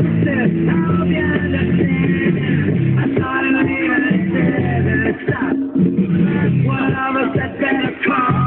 hope you understand. I started leaving it car.